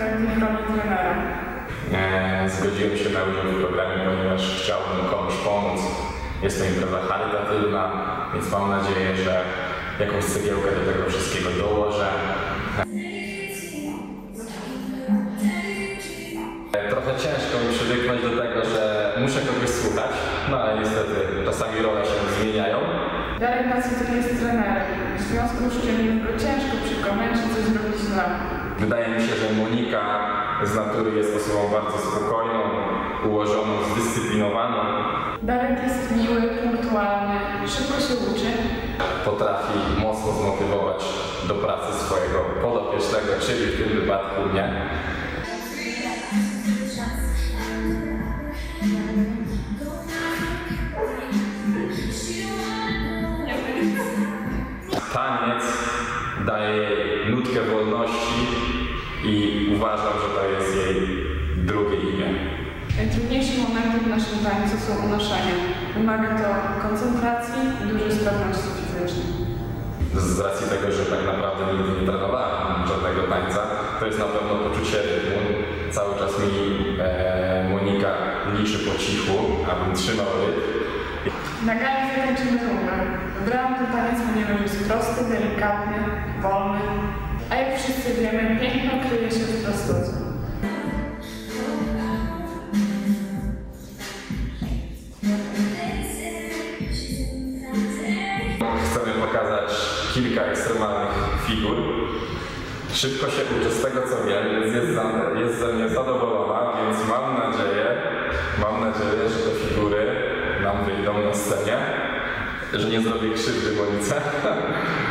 sprawnie w roli trenera. E, Zgodziłem się na udział w programie, ponieważ chciałbym komuś pomóc. Jest to impreza charytatywna, więc mam nadzieję, że jakąś cegiełkę do tego wszystkiego dołożę. E, Trochę ciężko mi przywyknąć do tego, że muszę kogoś słuchać, no ale niestety czasami role się zmieniają. Darek dzień jest trenerem, w związku z czym ciężko coś zrobić. Wydaje mi się, że Monika z natury jest osobą bardzo spokojną, ułożoną, zdyscyplinowaną. Darek jest miły, punktualny, szybko się uczy. Potrafi mocno zmotywować do pracy swojego podopiecznego, czyli w tym wypadku mnie. Uważam, że to jest jej drugie imię. Najtrudniejszym momentem w naszym tańcu są unoszenia. Wymaga to koncentracji i dużej sprawności fizycznej. Z racji tego, że tak naprawdę nigdy nie trenowałem żadnego tańca, to jest na pewno poczucie rytmu. Cały czas mi e, Monika liczy po cichu, abym trzymał rytm. Na gali zatańczymy rumbę. Wybrałam ten taniec, ponieważ jest prosty, delikatny, wolny, a jak wszyscy wiemy, piękno kryje się w prostocie. Chcemy pokazać kilka ekstremalnych figur. Szybko się uczę z tego, co wiem, więc jest, za, jest ze mnie zadowolona, więc mam nadzieję, mam nadzieję, że te figury nam wyjdą na scenie, że nie zrobię krzywdy Monice.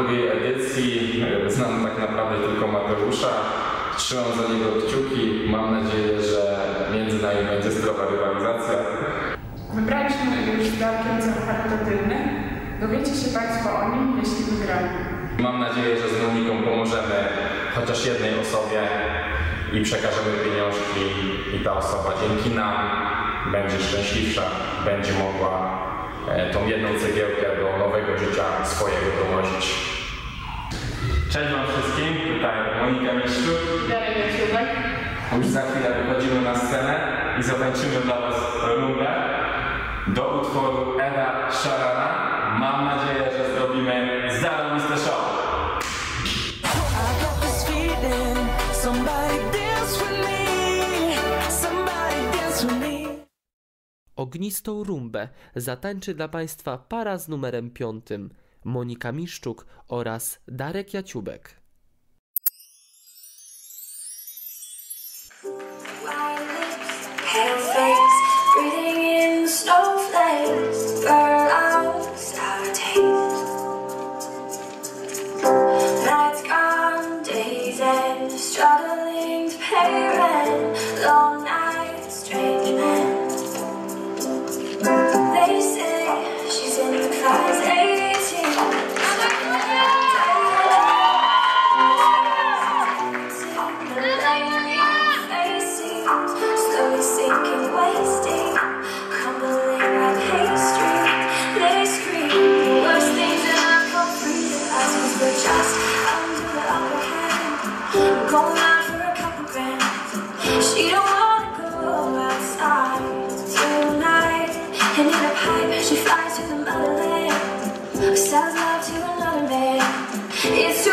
drugiej edycji e, znam tak naprawdę tylko Mateusza. Trzymam za niego kciuki. Mam nadzieję, że między nami będzie zdrowa rywalizacja. Wybraliśmy już Darkiem cel charytatywny. Dowiecie się Państwo o nim, jeśli wygramy. Mam nadzieję, że z Moniką pomożemy chociaż jednej osobie i przekażemy pieniążki i ta osoba dzięki nam będzie szczęśliwsza, będzie mogła tą jedną cegiełkę do nowego życia swojego donosić. Cześć Wam wszystkim, tutaj Monika Mistrzu. Darek Jaciubek. Już za chwilę wychodzimy na scenę i zatańczymy dla Was rumbę do utworu Era Sharana. Mam nadzieję, że zrobimy zarobiste show. Ognistą rumbę zatańczy dla Państwa para z numerem piątym Monika Miszczuk oraz Darek Jaciubek. Snowflakes, she flies to the motherland. Sells love to another man. It's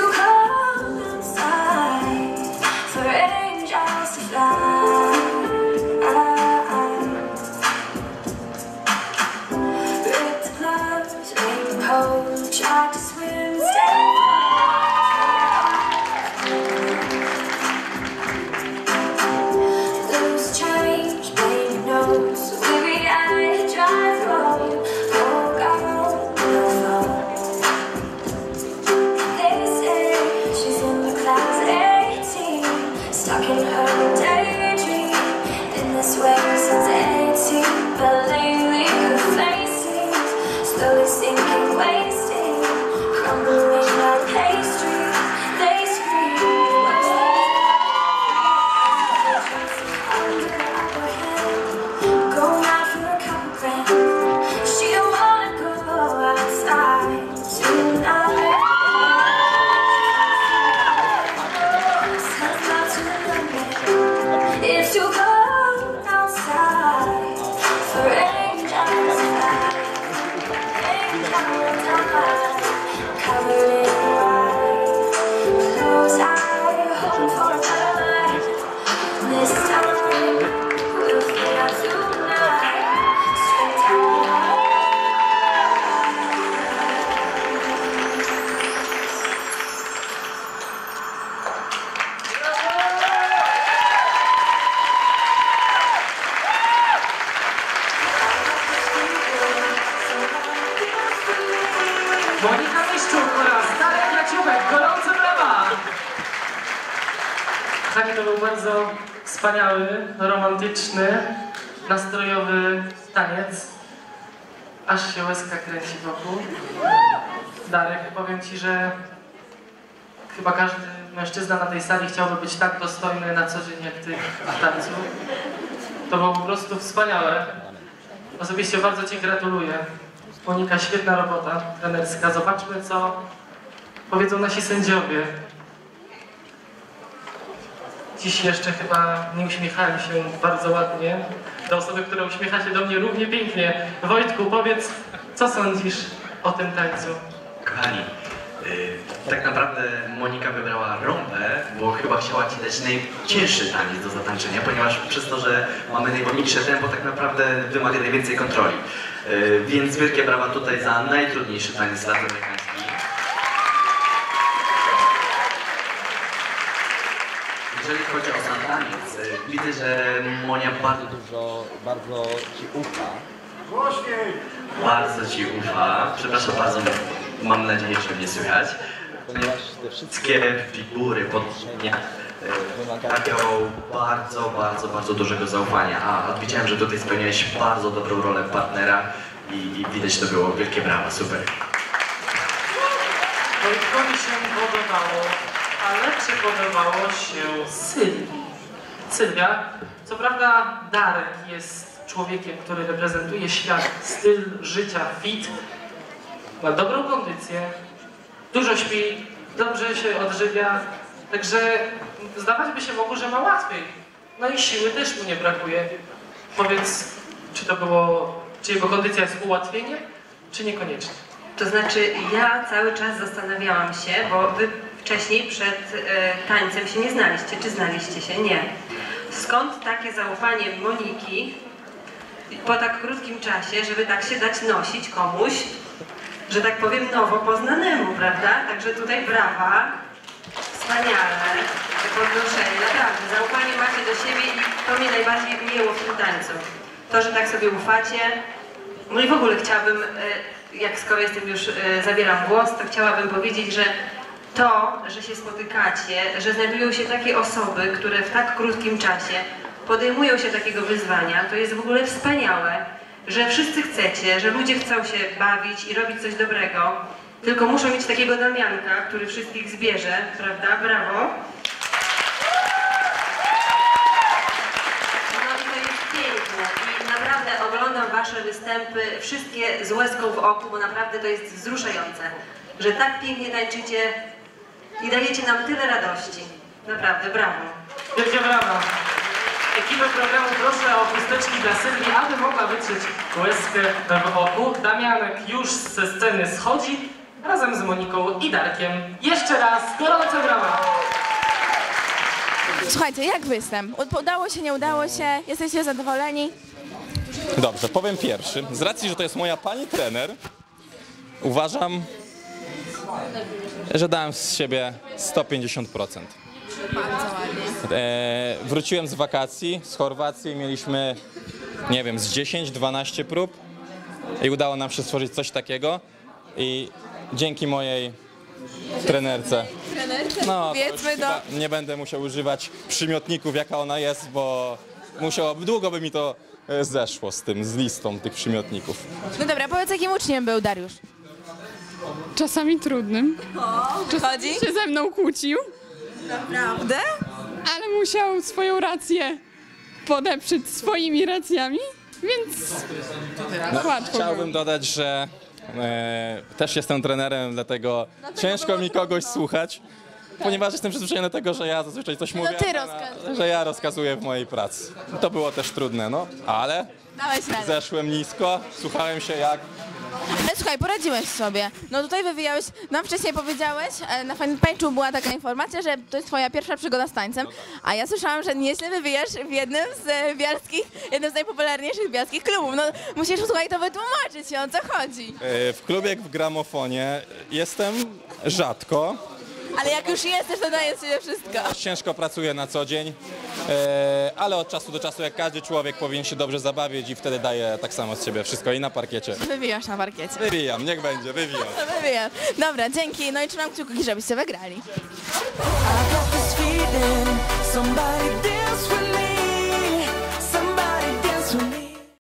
Monika Miszczuk oraz Darek Jaciubek, gorące brawa! Taki to był bardzo wspaniały, romantyczny, nastrojowy taniec. Aż się łezka kręci wokół. Darek, powiem Ci, że chyba każdy mężczyzna na tej sali chciałby być tak dostojny na co dzień jak Ty w tańcu. To było po prostu wspaniałe. Osobiście bardzo Ci gratuluję. Monika, świetna robota trenerska. Zobaczmy, co powiedzą nasi sędziowie. Dziś jeszcze chyba nie uśmiechali się bardzo ładnie. Do osoby, która uśmiecha się do mnie równie pięknie. Wojtku, powiedz, co sądzisz o tym tańcu? Kochani, y, tak naprawdę Monika wybrała rąbę, bo chyba chciała Ci dać najcięższy taniec do zatańczenia, ponieważ przez to, że mamy najwolniejsze tempo, tak naprawdę wymaga najwięcej kontroli. Y, Więc wielkie brawa tutaj za najtrudniejszy taniec latynoamerykański. Jeżeli chodzi o sam taniec, y, widzę, że Monia bardzo dużo, bardzo Ci ufa. Bardzo Ci ufa. Przepraszam bardzo, mam nadzieję, że mnie słychać. Ponieważ te wszystkie figury, podniesienia wymagają bardzo, bardzo, bardzo dużego zaufania. A widziałem, że tutaj spełniałeś bardzo dobrą rolę partnera i, i widać to było. Wielkie brawa, super. Wojtkowi się podobało, ale czy podobało się Sylwii? Sylwia, co prawda Darek jest człowiekiem, który reprezentuje świat, styl życia fit, ma dobrą kondycję, dużo śpi, dobrze się odżywia, także zdawać by się mogło, że ma łatwiej. No i siły też mu nie brakuje. Powiedz, czy to było, czy jego kondycja jest ułatwieniem, czy niekoniecznie? To znaczy, ja cały czas zastanawiałam się, bo wy wcześniej przed e, tańcem się nie znaliście. Czy znaliście się? Nie. Skąd takie zaufanie Moniki po tak krótkim czasie, żeby tak się dać nosić komuś, że tak powiem, nowo poznanemu, prawda? Także tutaj brawa. Wspaniale. Podnoszenie. Naprawdę, zaufanie macie do siebie i to mnie najbardziej miło w tym tańcu. To, że tak sobie ufacie. No i w ogóle chciałabym, e, jak skoro jestem już, e, zabieram głos, to chciałabym powiedzieć, że to, że się spotykacie, że znajdują się takie osoby, które w tak krótkim czasie podejmują się takiego wyzwania, to jest w ogóle wspaniałe, że wszyscy chcecie, że ludzie chcą się bawić i robić coś dobrego, tylko muszą mieć takiego Damianka, który wszystkich zbierze, prawda? Brawo. No i to jest piękne i naprawdę oglądam Wasze występy, wszystkie z łezką w oku, bo naprawdę to jest wzruszające, że tak pięknie tańczycie i dajecie nam tyle radości. Naprawdę, brawo. Wielkie brawa. Ekipę programu proszę o chusteczki dla Sylwii, aby mogła wytrzeć łezkę w oku. Damianek już ze sceny schodzi razem z Moniką i Darkiem. Jeszcze raz gorące brawa. Słuchajcie, jak występ? Udało się, nie udało się? Jesteście zadowoleni? Dobrze, powiem pierwszy. Z racji, że to jest moja pani trener, uważam, że dałem z siebie 150%. E, wróciłem z wakacji z Chorwacji, mieliśmy, nie wiem, z 10-12 prób i udało nam się stworzyć coś takiego i dzięki mojej trenerce. No, to już Powiedzmy chyba nie będę musiał używać przymiotników, jaka ona jest, bo musiało, długo by mi to zeszło z tym, z listą tych przymiotników. No dobra, powiedz jakim uczniem był Dariusz? Czasami trudnym. Chodzi? Się ze mną kłócił, Naprawdę? ale musiał swoją rację podeprzeć swoimi racjami, więc łatwo Chciałbym było. dodać, że e, też jestem trenerem, dlatego ciężko mi kogoś słuchać, ponieważ jestem przyzwyczajony do tego, że ja zazwyczaj coś mówię, ty a ona- rozkazujesz. że ja rozkazuję w mojej pracy. To było też trudne, no, ale Dałeś radę. zeszłem nisko, słuchałem się jak Ale słuchaj, poradziłeś sobie. No tutaj wywijałeś, nam wcześniej powiedziałeś, e, na fanpage'u była taka informacja, że to jest twoja pierwsza przygoda z tańcem, a ja słyszałam, że nieźle wywijasz w jednym z e, jednym z najpopularniejszych bialskich klubów. No musisz, słuchaj, to wytłumaczyć się, o co chodzi. E, W klubie w gramofonie jestem rzadko. Ale jak już jesteś, to daje się wszystko. Ciężko pracuję na co dzień, e, ale od czasu do czasu, jak każdy człowiek, powinien się dobrze zabawić i wtedy daję tak samo z siebie wszystko i na parkiecie. Wybijasz na parkiecie. Wywijam, niech będzie, wywijam. Dobra, dzięki. No i trzymam kciuki, żebyście wygrali. I got this feeling, somebody dance with me.